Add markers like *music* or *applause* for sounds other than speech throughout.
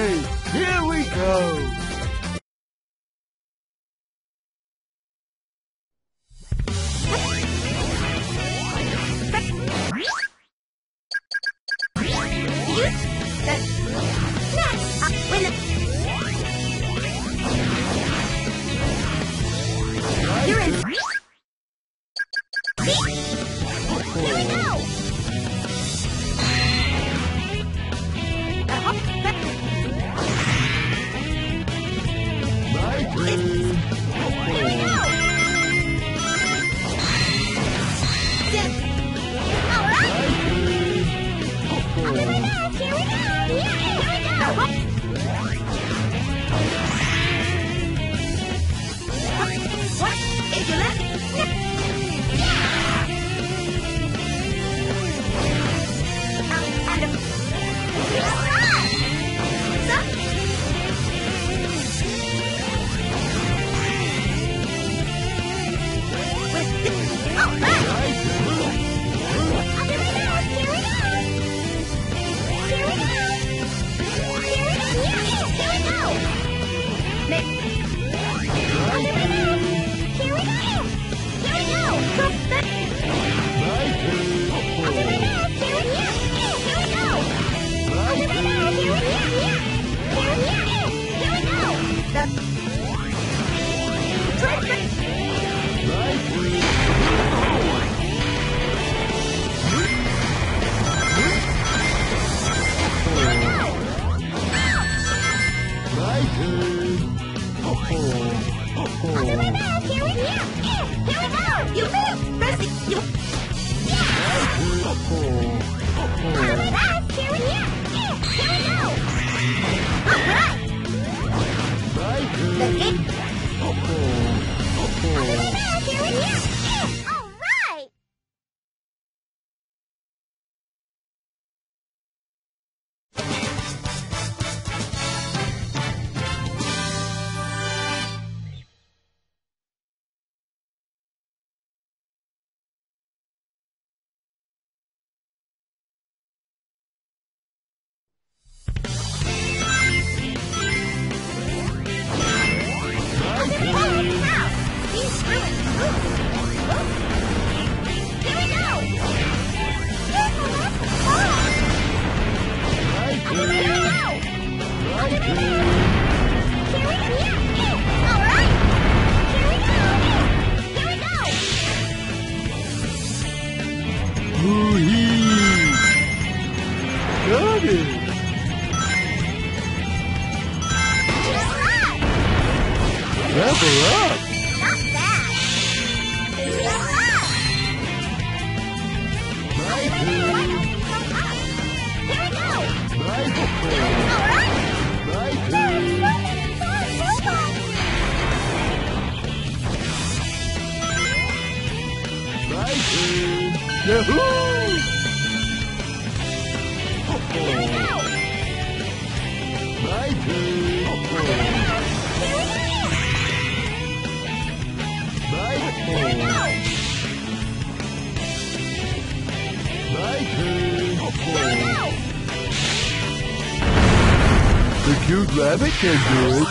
Hey, here we go. Here we go! Turn! Turn! Turn! The cute rabbit can do it.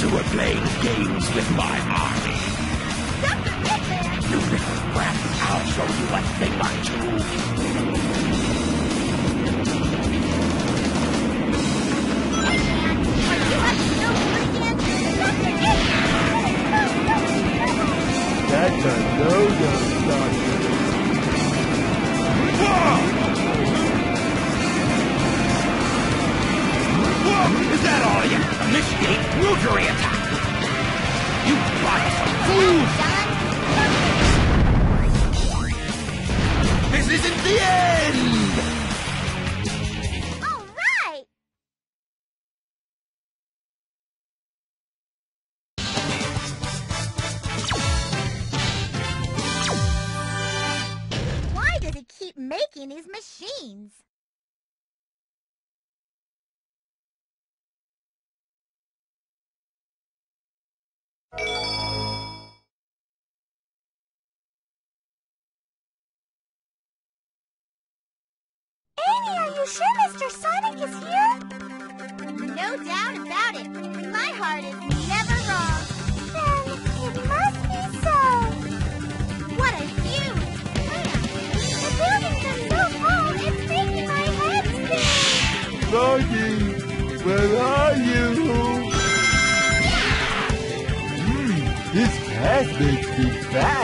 who are playing games with my means. Amy, are you sure Mr. Sonic is here? No doubt about it. My heart is Beijo, filho.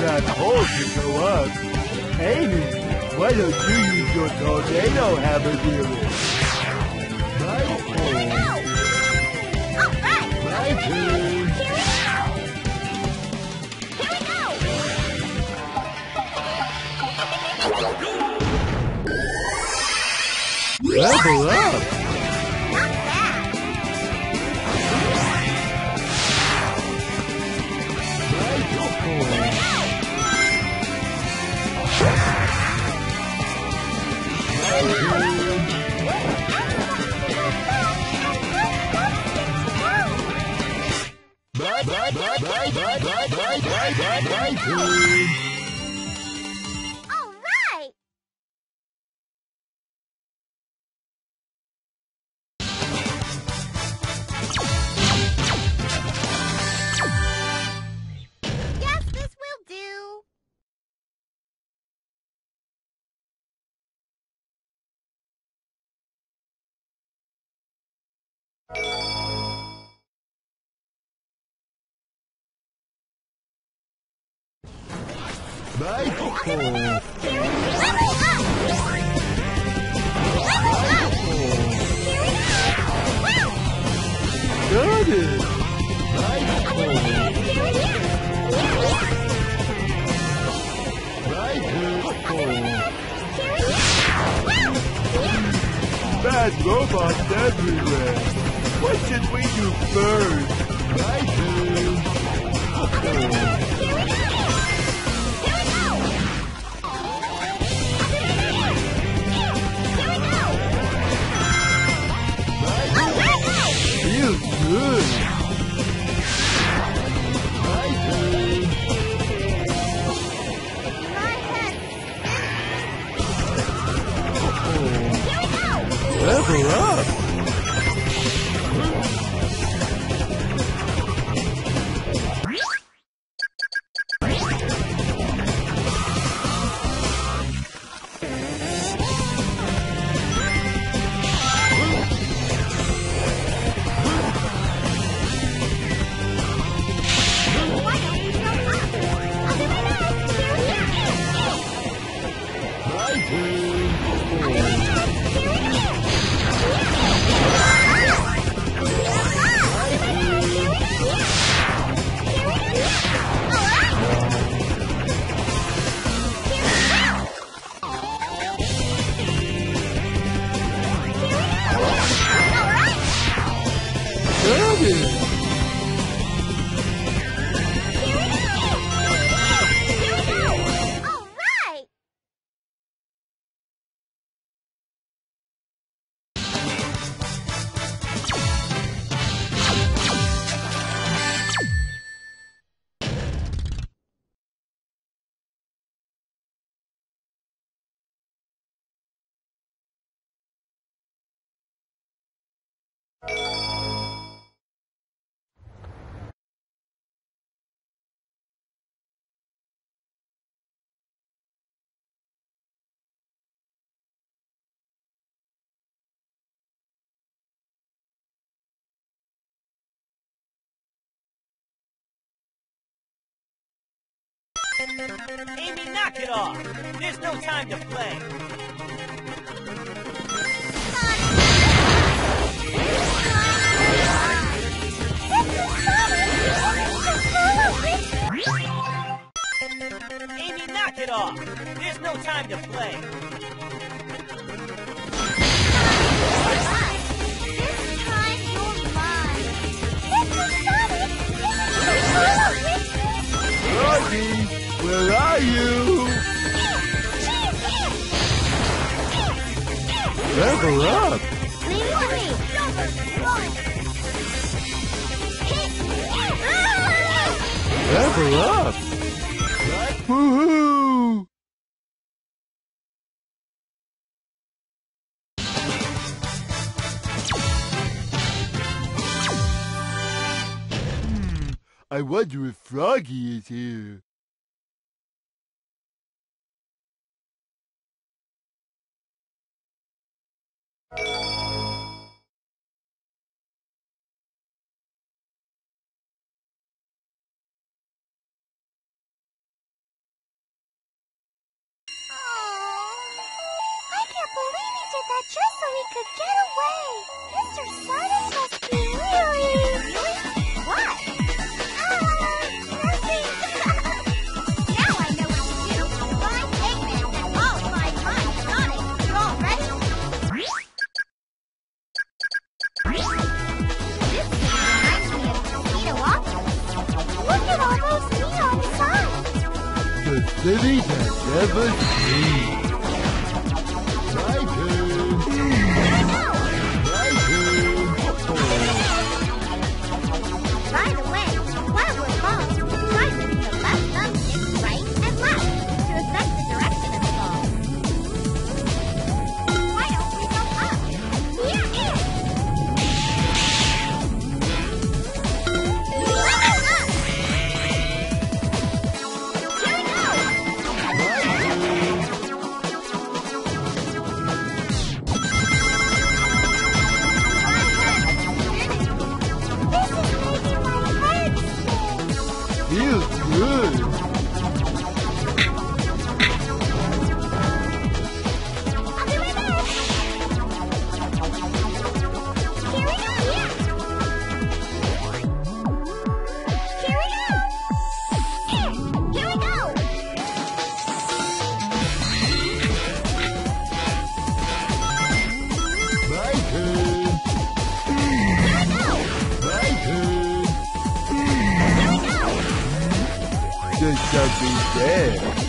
That hole to go up. Amy, why don't you use your tornado hammer dealer? Right Here we go! All right! My turn. Here we go! Here we go! Level up. 哦 Amy, knock it off! There's no time to play! Amy, knock it off! There's no time to play! Froggy, where are you? Level up. Level up. Woohoo! Hmm, I wonder if Froggy is here. Could get away. Mr. Sonic must be É.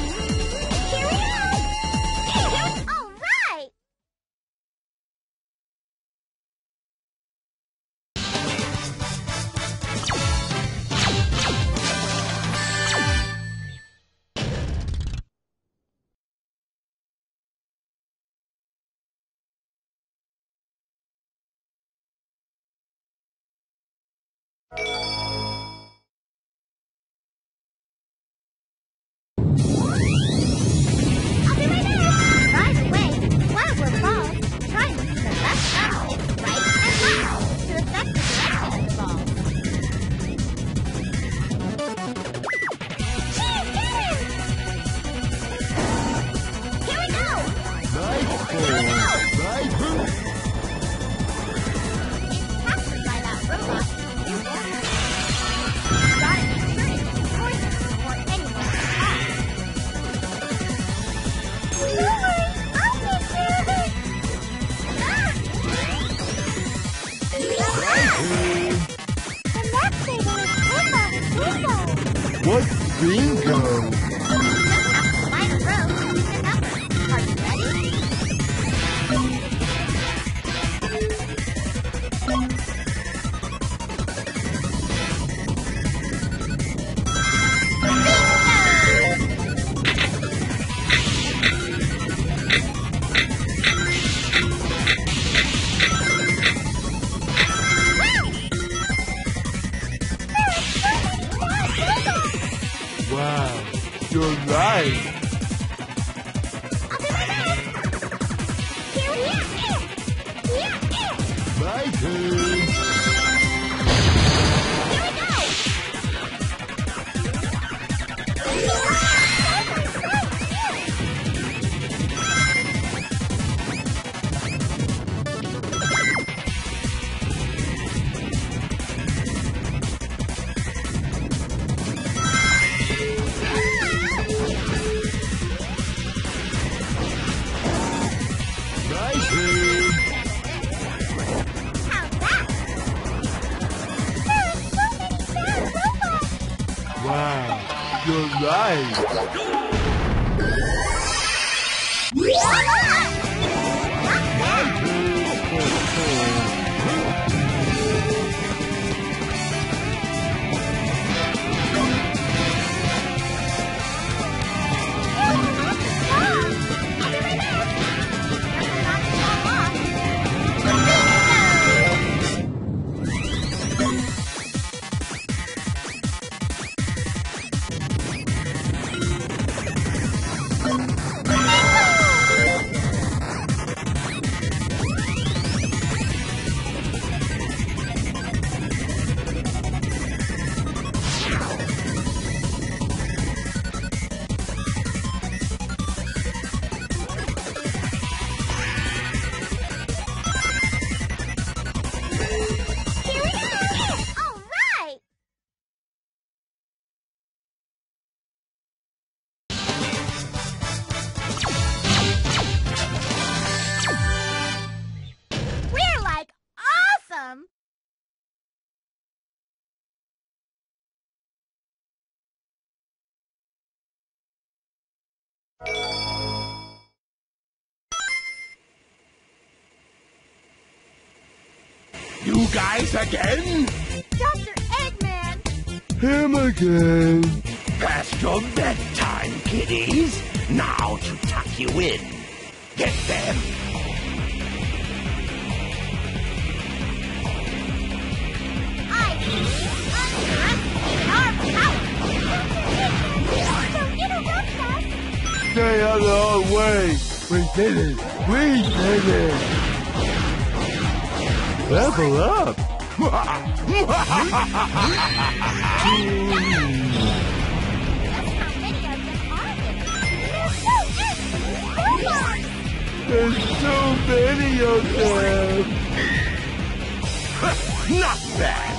You guys again? Dr. Eggman! Him again. Past your bedtime, kiddies. Now to tuck you in. Get them. I underestimated our power! Don't interrupt us! Stay out of our way. We did it. We did it. No more! There's so many of them. *laughs* Not bad.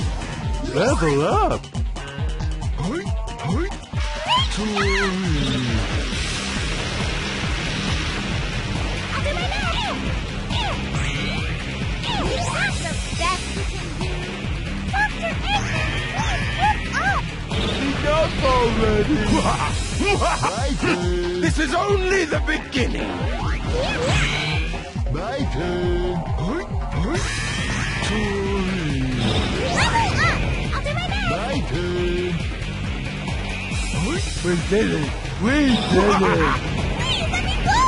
Level up. Already. My *laughs* turn. this is only the beginning. My turn. Level up! I'll do my turn. We did it. We did it. Please, let me go!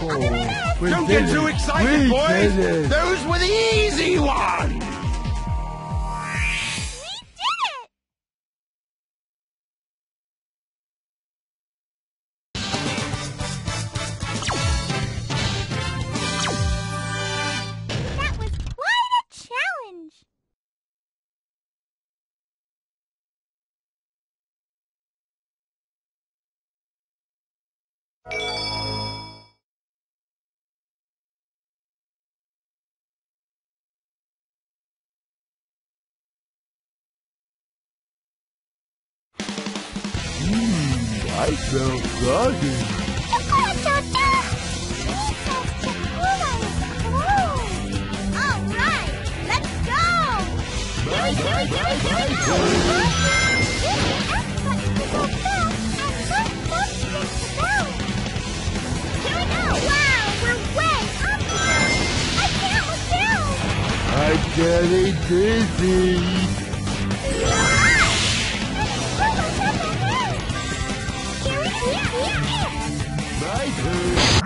Oh, we Don't get too excited, we boys. It. Those were the easy ones. My turn. I'm getting dizzy. My turn. My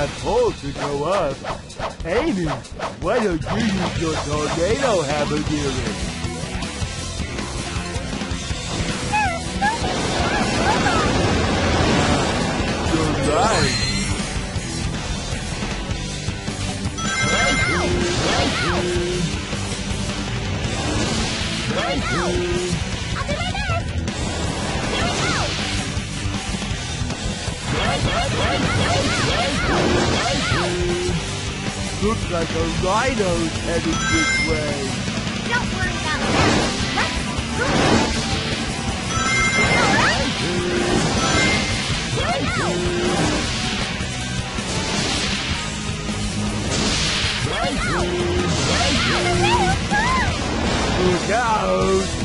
that pole to go up. Amy, why don't you use your tornado hammer? You're right. Looks like a rhino's headed this way. Don't worry about that. Let's go. Turn. My turn. My turn. My. Look out.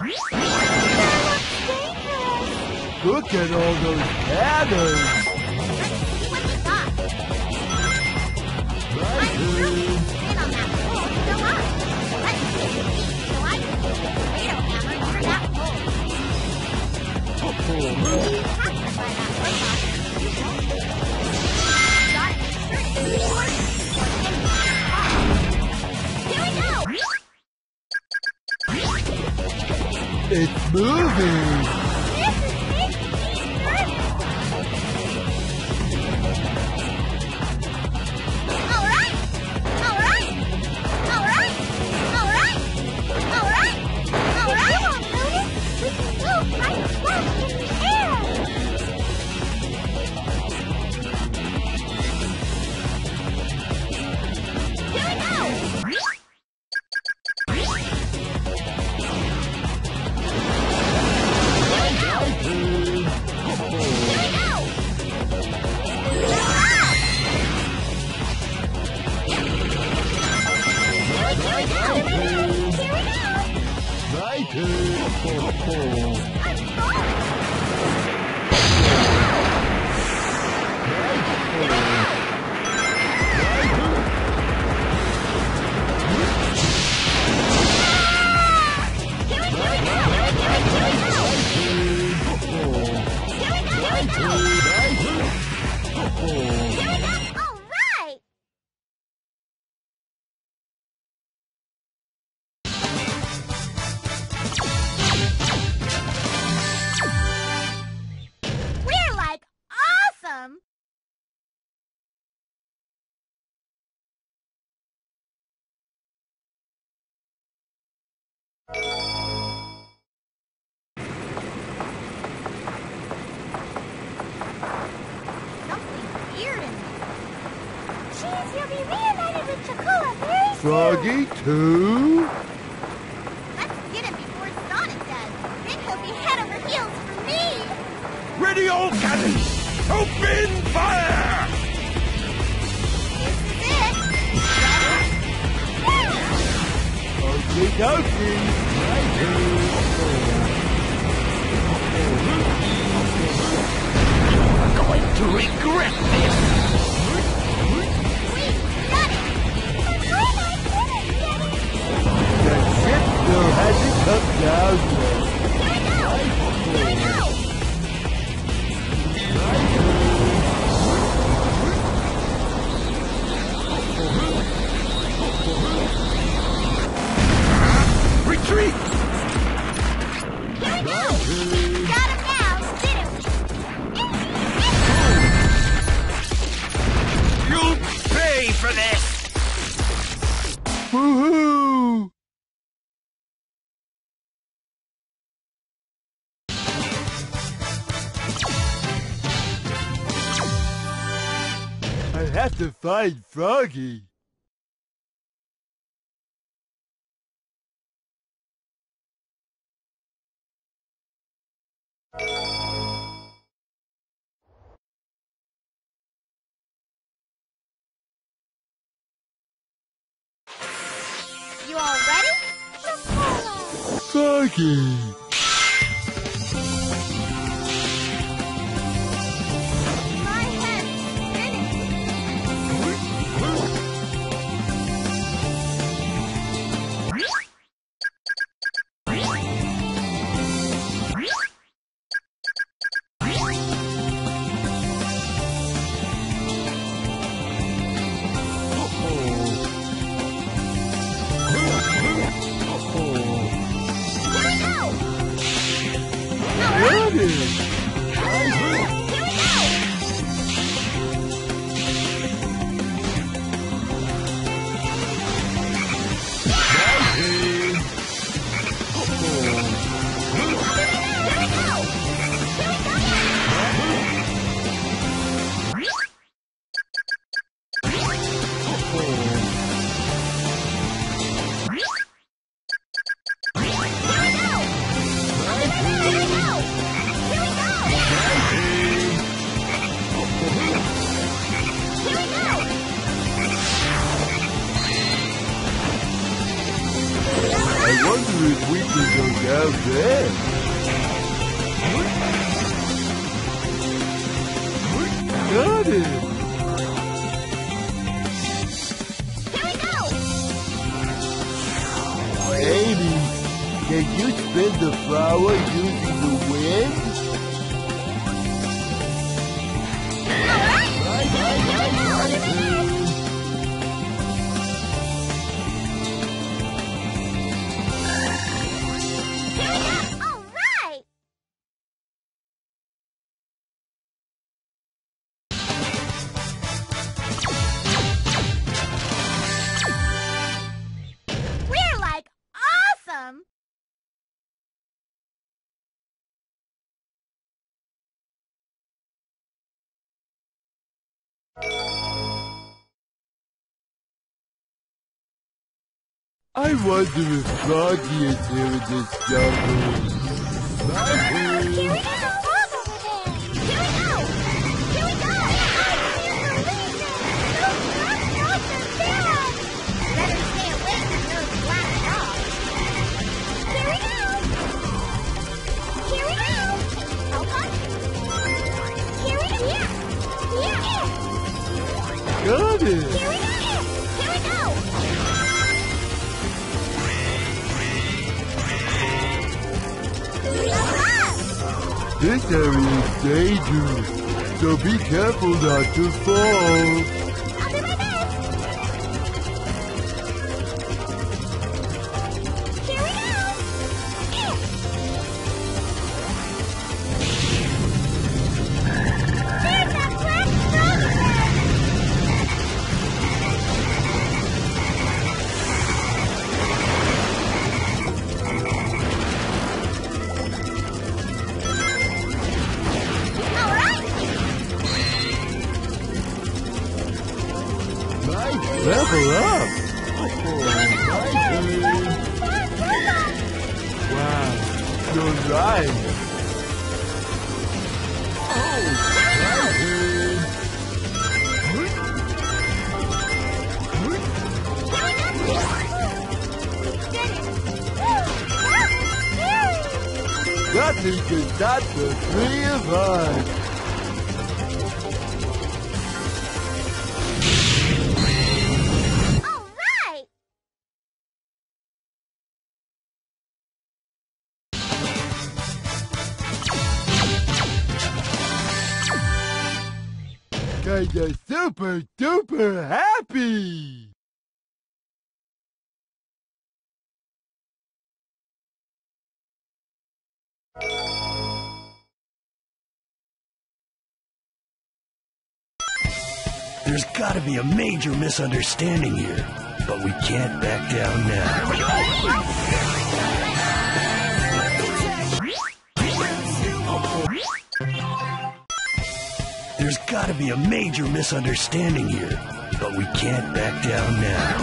Look at all those patterns! Here we go! It's moving. Froggy too? to find Froggy. You all ready? Froggy! I wonder if Froggy is here in this jungle. Froggy! Here we go! Over there! Here we This area is dangerous, so be careful not to fall. Gotta be a major misunderstanding here, but we can't back down now. There's gotta be a major misunderstanding here, but we can't back down now.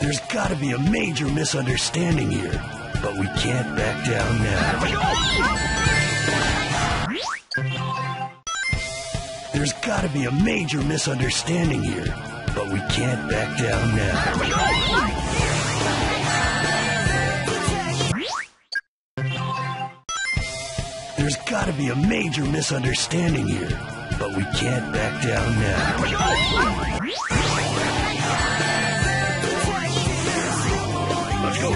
There's gotta be a major misunderstanding here, but we can't back down now. There's gotta be a major misunderstanding here, but we can't back down now. There's gotta be a major misunderstanding here, but we can't back down now. Let's go.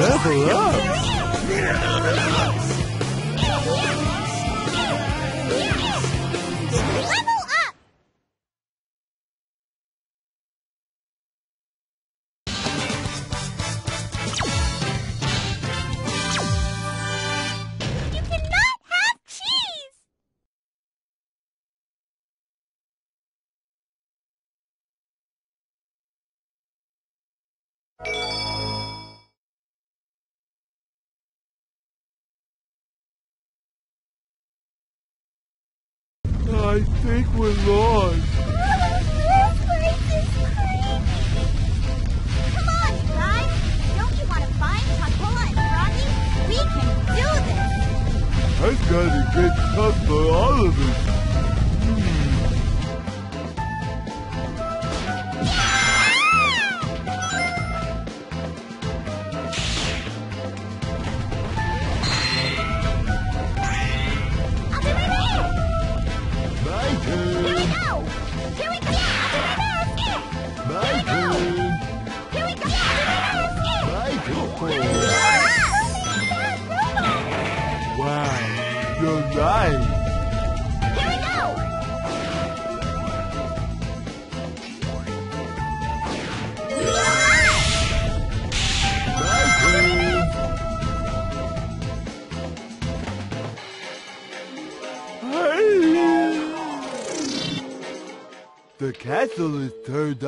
Level up. Level think we're lost. This place is crazy! Come on, guys! Don't you want to find Chocola and Froggy? We can do this! I gotta get tough for all of us.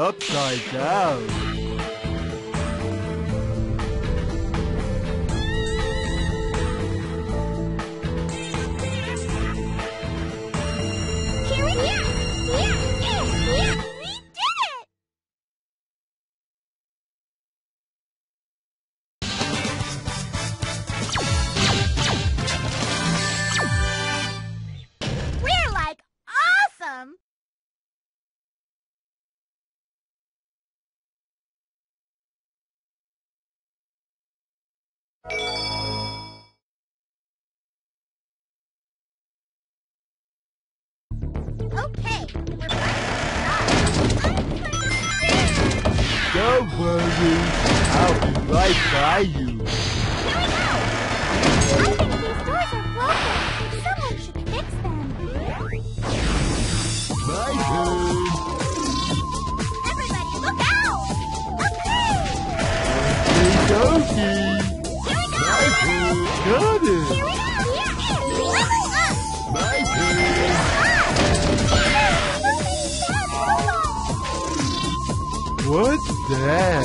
Upside down. Don't worry. I'll be right by you. Here we go! Doors are broken. Someone should fix them. My turn. Everybody, look out! Okay! Here we go! Level My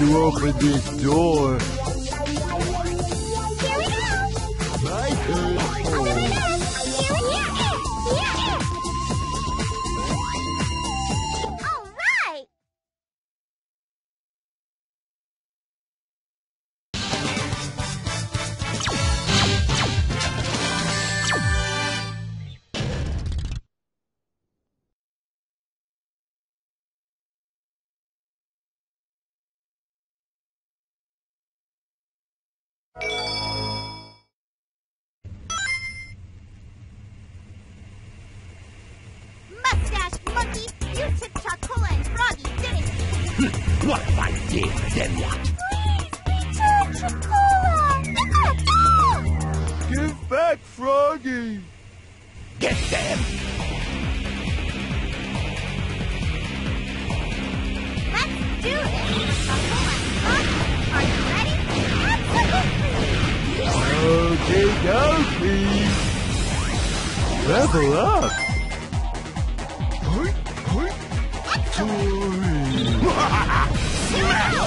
switch to What if I did, then what? Please, return Chocola! Give back Froggy. Get them! Let's do this! Chocola and Froggy, are you ready? Absolutely! Okay, dokie. Level up. Smash *laughs*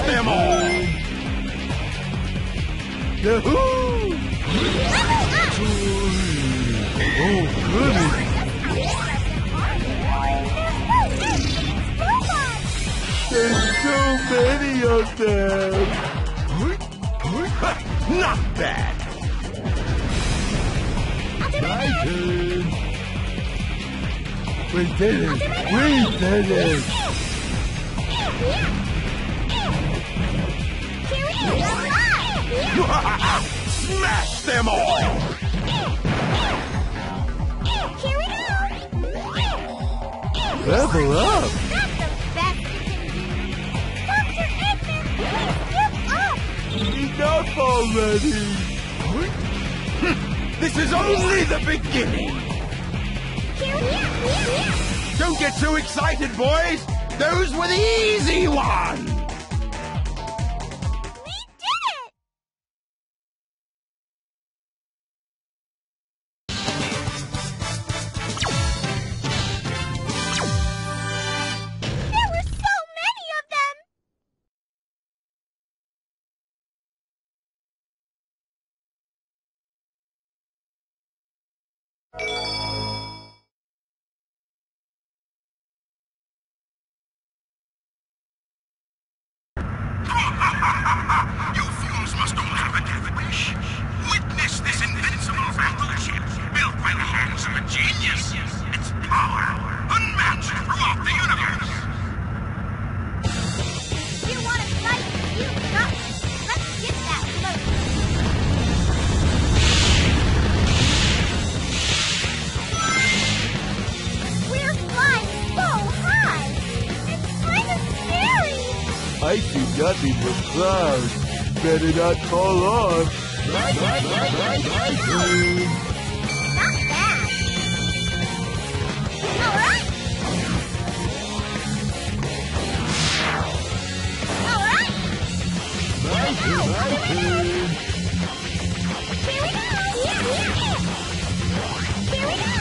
them all! Yahoo! Oh, goodness. There's so many of them. Not bad! My turn. We did it. We did it. Them all! Level up. Enough already. *laughs* This is only the beginning! Don't get too excited, boys! Those were the easy ones! You fools must all have a death wish. Witness this invincible battleship, built by the hands of a genius. Its power, I see nothing but clouds. Better not fall off. Not bad. All right. All right. Turn. My turn. Here we go. Yeah, yeah. Here we go.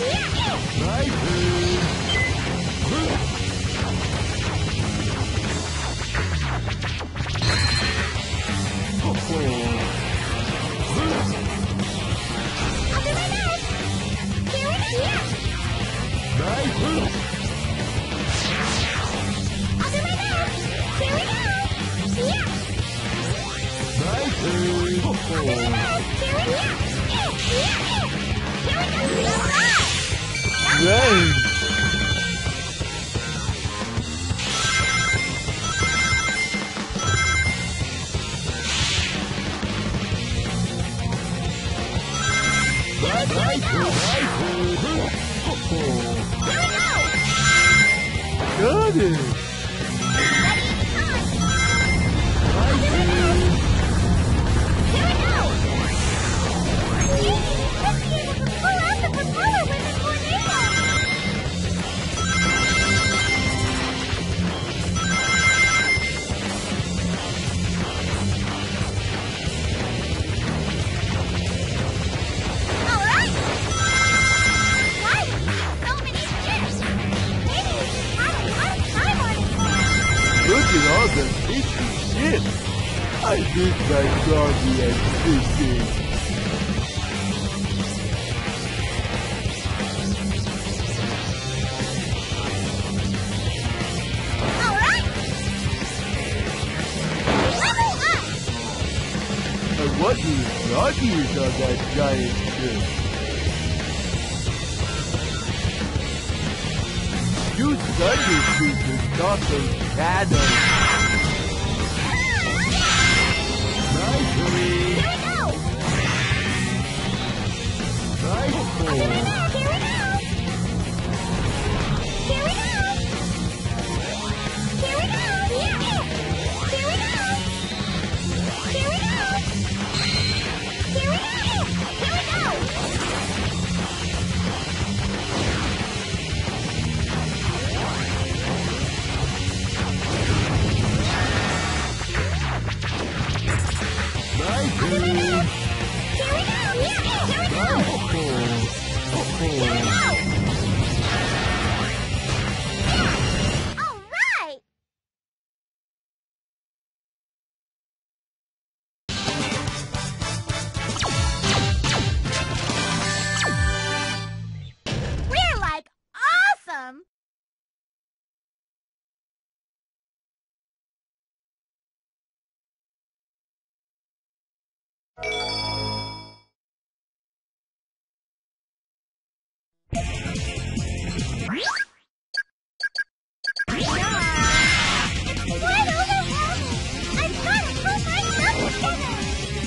Yeah, yeah. Yay!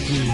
Jordan.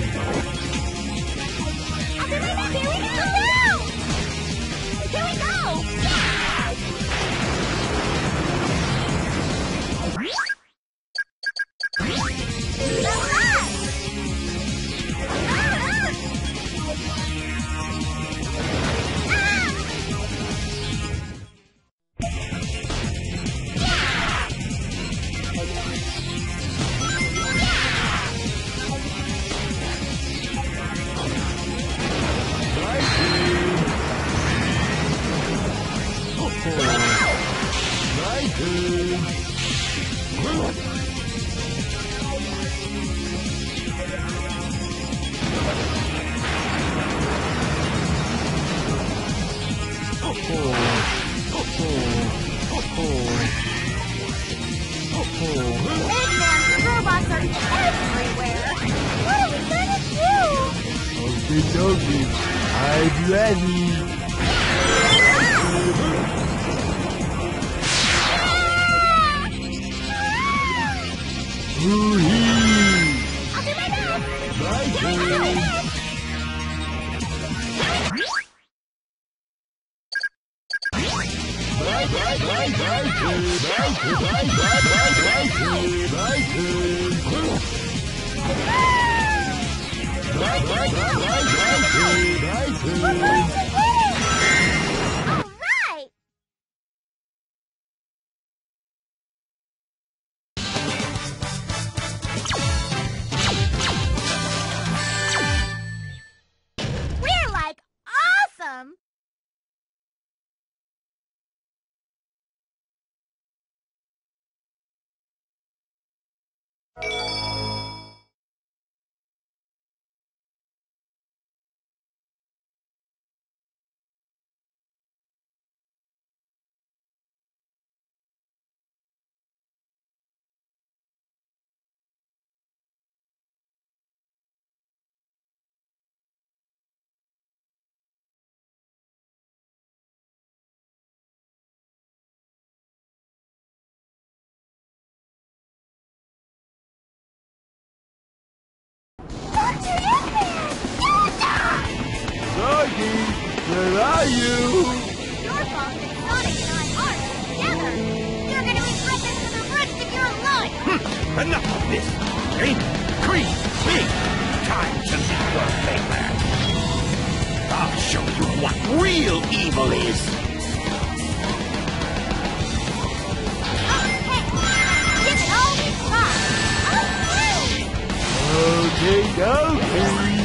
Where are you? Your fault that Sonic and I aren't together. You're gonna regret this for the rest of your life. Hmm. Enough of this! Ain't Creed, big! Time to meet your playground! I'll show you what real evil is! Okay, give it all we've got. Okay.